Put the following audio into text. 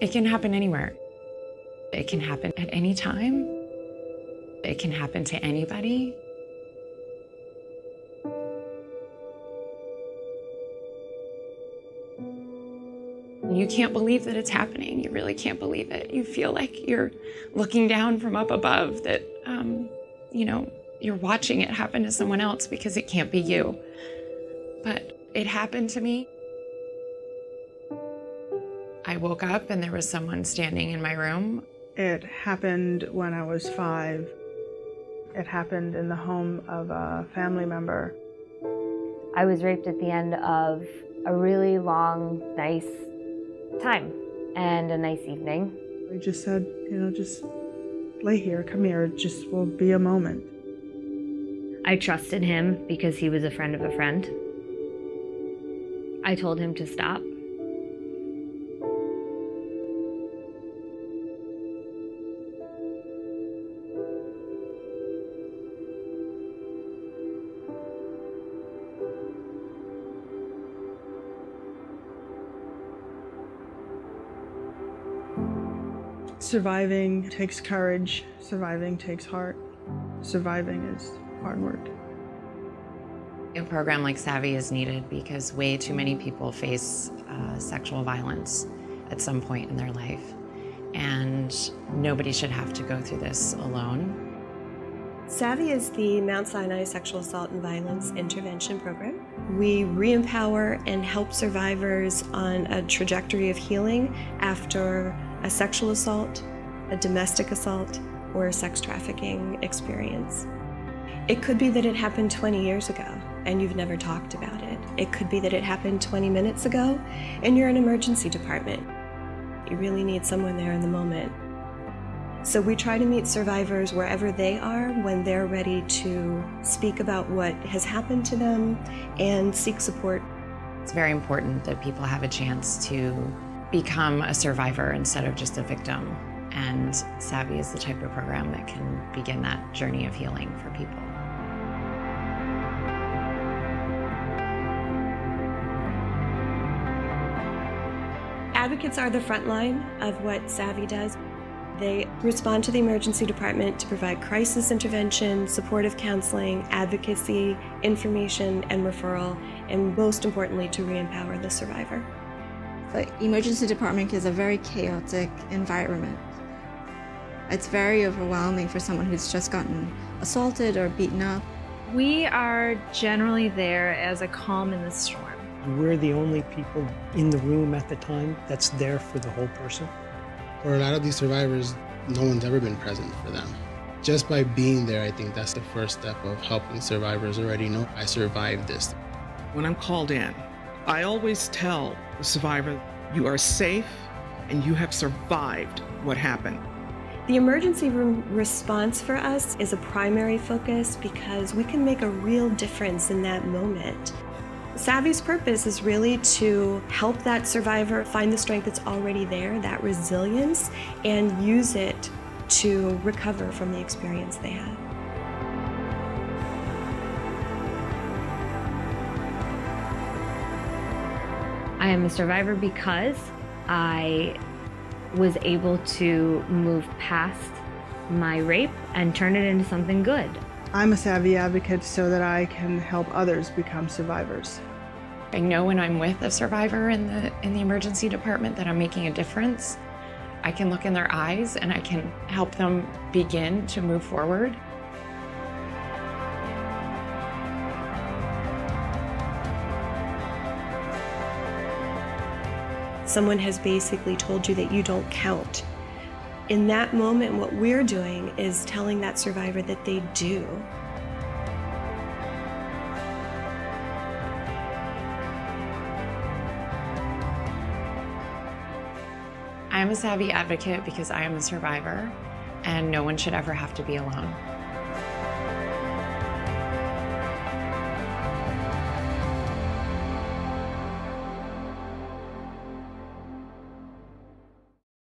It can happen anywhere. It can happen at any time. It can happen to anybody. You can't believe that it's happening. You really can't believe it. You feel like you're looking down from up above, that, um, you know, you're watching it happen to someone else because it can't be you. But it happened to me. I woke up and there was someone standing in my room. It happened when I was five. It happened in the home of a family member. I was raped at the end of a really long, nice time and a nice evening. We just said, you know, just lay here, come here, it just will be a moment. I trusted him because he was a friend of a friend. I told him to stop. Surviving takes courage, surviving takes heart, surviving is hard work. A program like SAVI is needed because way too many people face uh, sexual violence at some point in their life. And nobody should have to go through this alone. SAVI is the Mount Sinai Sexual Assault and Violence Intervention Program. We re-empower and help survivors on a trajectory of healing after a sexual assault, a domestic assault, or a sex trafficking experience. It could be that it happened 20 years ago and you've never talked about it. It could be that it happened 20 minutes ago and you're an emergency department. You really need someone there in the moment. So we try to meet survivors wherever they are when they're ready to speak about what has happened to them and seek support. It's very important that people have a chance to become a survivor instead of just a victim. And SAVI is the type of program that can begin that journey of healing for people. Advocates are the front line of what SAVI does. They respond to the emergency department to provide crisis intervention, supportive counseling, advocacy, information, and referral, and most importantly, to re-empower the survivor. The emergency department is a very chaotic environment. It's very overwhelming for someone who's just gotten assaulted or beaten up. We are generally there as a calm in the storm. We're the only people in the room at the time that's there for the whole person. For a lot of these survivors, no one's ever been present for them. Just by being there, I think that's the first step of helping survivors already know I survived this. When I'm called in, I always tell the survivor, you are safe and you have survived what happened. The emergency room response for us is a primary focus because we can make a real difference in that moment. SAVI's purpose is really to help that survivor find the strength that's already there, that resilience, and use it to recover from the experience they had. I am a survivor because I was able to move past my rape and turn it into something good. I'm a SAVI advocate so that I can help others become survivors. I know when I'm with a survivor in the in the emergency department that I'm making a difference. I can look in their eyes and I can help them begin to move forward. Someone has basically told you that you don't count. In that moment, what we're doing is telling that survivor that they do. I am a SAVI advocate because I am a survivor and no one should ever have to be alone.